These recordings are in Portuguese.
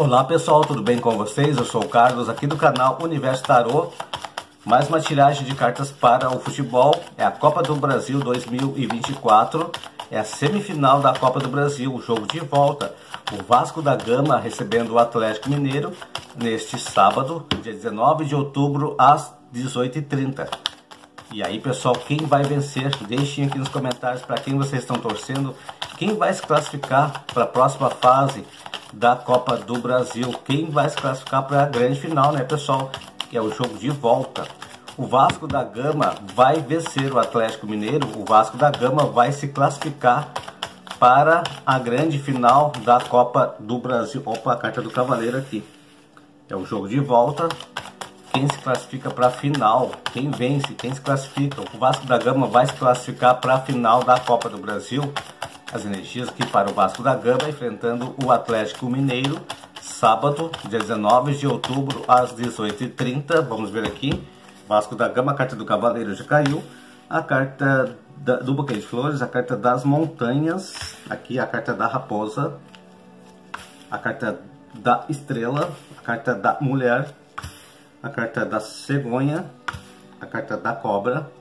Olá pessoal, tudo bem com vocês? Eu sou o Carlos aqui do canal Universo Tarô. Mais uma tiragem de cartas para o futebol. É a Copa do Brasil 2024. É a semifinal da Copa do Brasil, o jogo de volta. O Vasco da Gama recebendo o Atlético Mineiro neste sábado, dia 19 de outubro, às 18h30. E aí, pessoal, quem vai vencer? Deixem aqui nos comentários para quem vocês estão torcendo. Quem vai se classificar para a próxima fase da Copa do Brasil. Quem vai se classificar para a grande final, né, pessoal? Que é o jogo de volta. O Vasco da Gama vai vencer o Atlético Mineiro. O Vasco da Gama vai se classificar para a grande final da Copa do Brasil. Opa, a carta do Cavaleiro aqui. É o jogo de volta. Quem se classifica para a final, quem vence, quem se classifica. O Vasco da Gama vai se classificar para a final da Copa do Brasil as energias aqui para o Vasco da Gama, enfrentando o Atlético Mineiro, sábado, dia 19 de outubro, às 18h30. Vamos ver aqui. Vasco da Gama, a carta do Cavaleiro já caiu. A carta da, do Buquê de Flores, a carta das Montanhas. Aqui a carta da Raposa. A carta da Estrela. A carta da Mulher. A carta da Cegonha. A carta da Cobra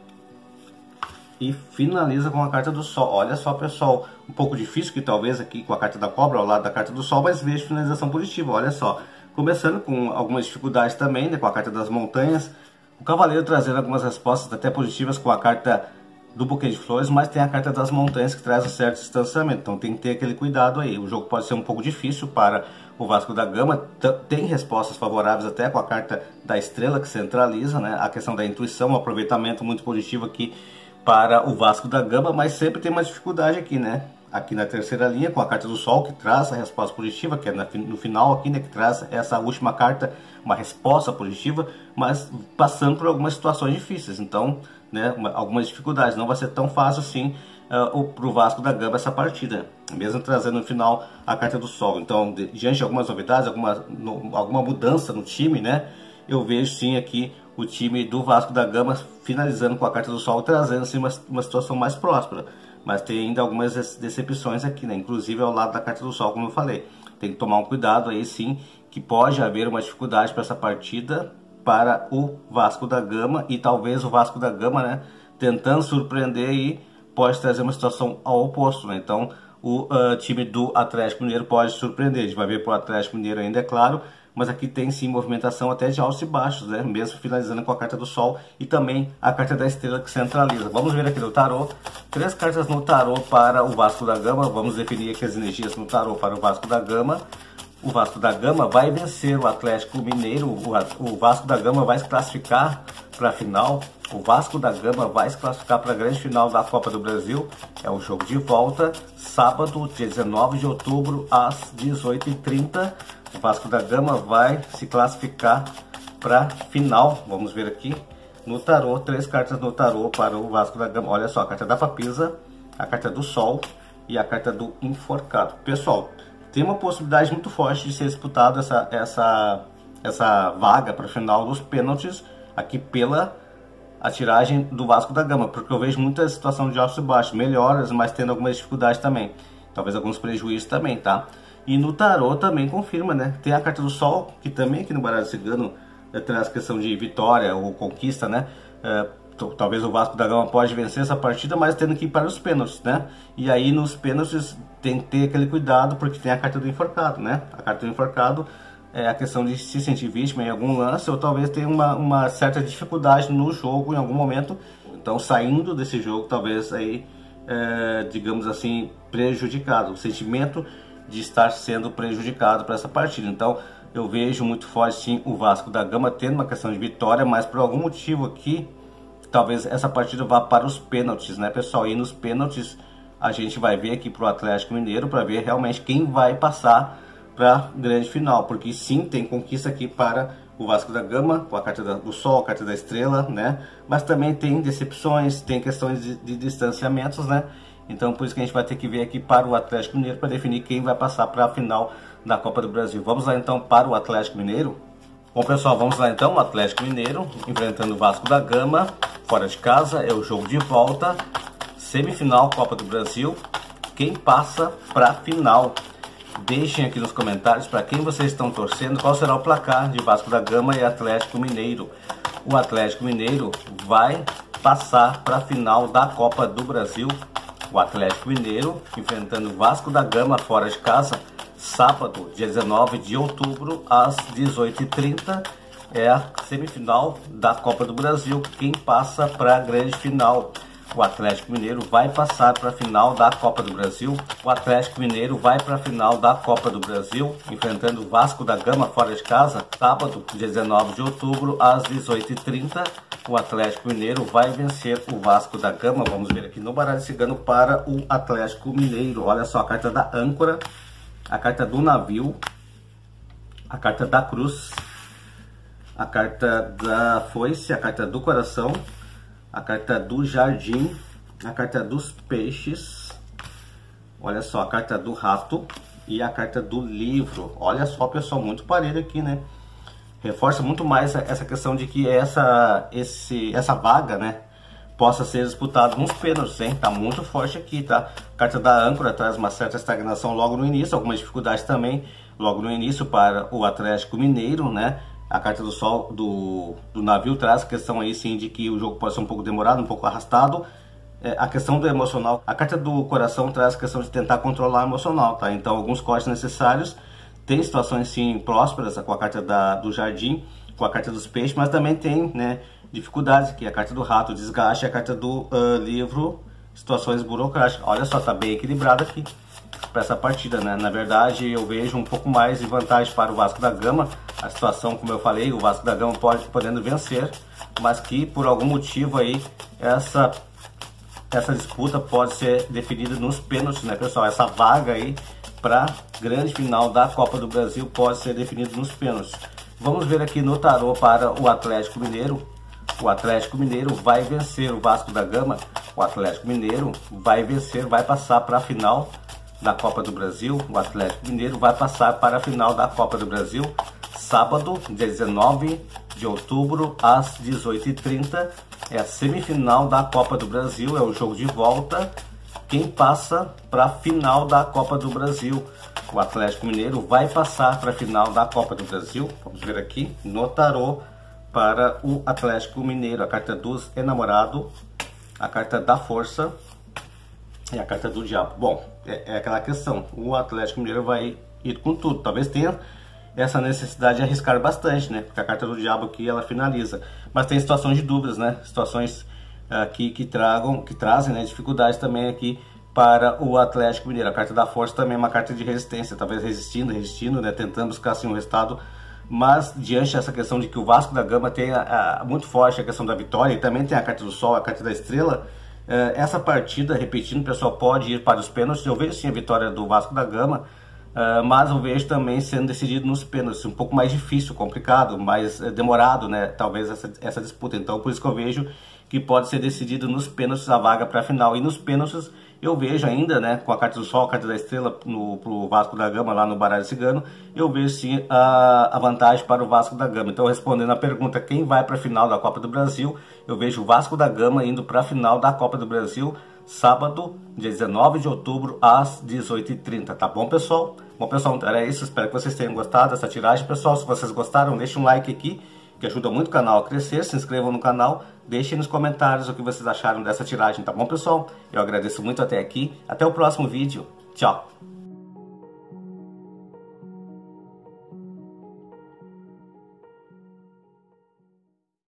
e finaliza com a carta do Sol. Olha só, pessoal, um pouco difícil que talvez aqui com a carta da Cobra ao lado da carta do Sol, mas vejo finalização positiva, olha só. Começando com algumas dificuldades também, né, com a carta das montanhas. O Cavaleiro trazendo algumas respostas até positivas com a carta do buquê de flores, mas tem a carta das montanhas que traz um certo distanciamento, então tem que ter aquele cuidado aí. O jogo pode ser um pouco difícil para o Vasco da Gama, tem respostas favoráveis até com a carta da estrela que centraliza, né? A questão da intuição, um aproveitamento muito positivo aqui para o Vasco da Gama, mas sempre tem uma dificuldade aqui, né? Aqui na terceira linha, com a carta do Sol, que traz a resposta positiva, que é no final aqui, né? Que traz essa última carta, uma resposta positiva, mas passando por algumas situações difíceis. Então, né? Algumas dificuldades. Não vai ser tão fácil assim uh, para o Vasco da Gama essa partida, mesmo trazendo no final a carta do Sol. Então, de, diante de algumas novidades, alguma, no, alguma mudança no time, né? Eu vejo sim aqui o time do Vasco da Gama finalizando com a carta do Sol, trazendo assim, uma, uma situação mais próspera. Mas tem ainda algumas decepções aqui, né? Inclusive ao lado da carta do Sol, como eu falei. Tem que tomar um cuidado aí sim, que pode haver uma dificuldade para essa partida para o Vasco da Gama e talvez o Vasco da Gama, né, tentando surpreender e pode trazer uma situação ao oposto, né? Então, o uh, time do Atlético Mineiro pode surpreender. A gente vai ver para o Atlético Mineiro ainda, é claro, mas aqui tem sim movimentação até de altos e baixos, né? Mesmo finalizando com a carta do Sol e também a carta da Estrela que centraliza. Vamos ver aqui no tarô, três cartas no tarô para o Vasco da Gama. Vamos definir aqui as energias no tarô para o Vasco da Gama. O Vasco da Gama vai vencer o Atlético Mineiro. O Vasco da Gama vai se classificar para a final. O Vasco da Gama vai se classificar para a grande final da Copa do Brasil. É o jogo de volta, sábado, dia 19 de outubro, às 18h30. O Vasco da Gama vai se classificar para final. Vamos ver aqui no tarô, três cartas no tarô para o Vasco da Gama. Olha só, a carta da Papisa, a carta do Sol e a carta do Enforcado. Pessoal, tem uma possibilidade muito forte de ser disputado essa, essa, essa vaga para o final dos pênaltis aqui pela a tiragem do Vasco da Gama, porque eu vejo muita situação de altos e baixos, melhoras, mas tendo algumas dificuldades também. Talvez alguns prejuízos também, tá? E no tarô também confirma, né? Tem a carta do Sol, que também aqui no baralho cigano é, traz questão de vitória ou conquista, né? É, talvez o Vasco da Gama pode vencer essa partida, mas tendo que ir para os pênaltis, né? E aí nos pênaltis tem que ter aquele cuidado, porque tem a carta do enforcado, né? A carta do enforcado é a questão de se sentir vítima em algum lance, ou talvez tenha uma, uma certa dificuldade no jogo em algum momento. Então saindo desse jogo, talvez aí, é, digamos assim, prejudicado. O sentimento de estar sendo prejudicado para essa partida. Então, eu vejo muito forte sim o Vasco da Gama tendo uma questão de vitória, mas por algum motivo aqui, talvez essa partida vá para os pênaltis, né, pessoal? E nos pênaltis a gente vai ver aqui para o Atlético Mineiro para ver realmente quem vai passar para grande final, porque sim, tem conquista aqui para o Vasco da Gama, com a carta do Sol, a carta da Estrela, né? Mas também tem decepções, tem questões de, de distanciamentos, né? Então por isso que a gente vai ter que ver aqui para o Atlético Mineiro para definir quem vai passar para a final da Copa do Brasil. Vamos lá então para o Atlético Mineiro. Bom pessoal, vamos lá então, o Atlético Mineiro enfrentando o Vasco da Gama, fora de casa, é o jogo de volta, semifinal Copa do Brasil, quem passa para a final. Deixem aqui nos comentários para quem vocês estão torcendo, qual será o placar de Vasco da Gama e Atlético Mineiro. O Atlético Mineiro vai passar para a final da Copa do Brasil. O Atlético Mineiro enfrentando Vasco da Gama fora de casa, sábado, 19 de outubro, às 18h30. É a semifinal da Copa do Brasil. Quem passa para a grande final? O Atlético Mineiro vai passar para a final da Copa do Brasil. O Atlético Mineiro vai para a final da Copa do Brasil, enfrentando o Vasco da Gama fora de casa, sábado, 19 de outubro, às 18h30. O Atlético Mineiro vai vencer o Vasco da Gama. Vamos ver aqui no baralho cigano para o Atlético Mineiro. Olha só a carta da âncora, a carta do navio, a carta da cruz, a carta da foice, a carta do coração, a carta do jardim, a carta dos peixes, olha só, a carta do rato e a carta do livro. Olha só, pessoal, muito parelho aqui, né? Reforça muito mais essa questão de que essa, esse, essa vaga, né? Possa ser disputada nos pênaltis, hein? Tá muito forte aqui, tá? A carta da âncora traz uma certa estagnação logo no início, algumas dificuldades também logo no início para o Atlético Mineiro, né? A carta do sol do, do navio traz a questão aí sim de que o jogo pode ser um pouco demorado, um pouco arrastado. É, a questão do emocional, a carta do coração traz a questão de tentar controlar o emocional, tá? Então alguns cortes necessários. Tem situações sim prósperas com a carta da, do jardim, com a carta dos peixes, mas também tem né, dificuldades, que é a carta do rato, desgaste, a carta do uh, livro, situações burocráticas. Olha só, tá bem equilibrado aqui para essa partida, né? Na verdade, eu vejo um pouco mais de vantagem para o Vasco da Gama. A situação, como eu falei, o Vasco da Gama pode podendo vencer, mas que por algum motivo aí essa essa disputa pode ser definida nos pênaltis, né, pessoal? Essa vaga aí para grande final da Copa do Brasil pode ser definida nos pênaltis. Vamos ver aqui no tarô para o Atlético Mineiro. O Atlético Mineiro vai vencer o Vasco da Gama. O Atlético Mineiro vai vencer, vai passar para a final da Copa do Brasil, o Atlético Mineiro vai passar para a final da Copa do Brasil, sábado, 19 de outubro, às 18h30. É a semifinal da Copa do Brasil, é o jogo de volta. Quem passa para a final da Copa do Brasil? O Atlético Mineiro vai passar para a final da Copa do Brasil. Vamos ver aqui no tarô para o Atlético Mineiro. A carta dos enamorados, a carta da força, é a carta do diabo. Bom, é, é, aquela questão. O Atlético Mineiro vai ir com tudo. Talvez tenha essa necessidade de arriscar bastante, né? Porque a carta do diabo aqui ela finaliza. Mas tem situações de dúvidas, né? Situações aqui uh, que tragam, que trazem né, dificuldades também aqui para o Atlético Mineiro. A carta da força também é uma carta de resistência, talvez resistindo, resistindo, né? Tentando buscar assim um resultado. Mas diante dessa questão de que o Vasco da Gama tem a, a, muito forte a questão da vitória e também tem a carta do Sol, a carta da Estrela, essa partida, repetindo, o pessoal pode ir para os pênaltis. Eu vejo sim a vitória do Vasco da Gama, é, mas eu vejo também sendo decidido nos pênaltis. Um pouco mais difícil, complicado, mais é, demorado, né? Talvez essa, essa disputa. Então, por isso que eu vejo que pode ser decidido nos pênaltis a vaga para a final. E nos pênaltis eu vejo ainda, né, com a carta do Sol, a carta da Estrela no pro Vasco da Gama lá no baralho cigano, eu vejo sim a, a vantagem para o Vasco da Gama. Então, respondendo a pergunta quem vai para a final da Copa do Brasil, eu vejo o Vasco da Gama indo para a final da Copa do Brasil sábado, dia 19 de outubro, às 18h30. Tá bom, pessoal? Bom, pessoal, então era isso. Espero que vocês tenham gostado dessa tiragem. Pessoal, se vocês gostaram, deixe um like aqui que ajuda muito o canal a crescer. Se inscrevam no canal, deixem nos comentários o que vocês acharam dessa tiragem, tá bom, pessoal? Eu agradeço muito até aqui. Até o próximo vídeo. Tchau!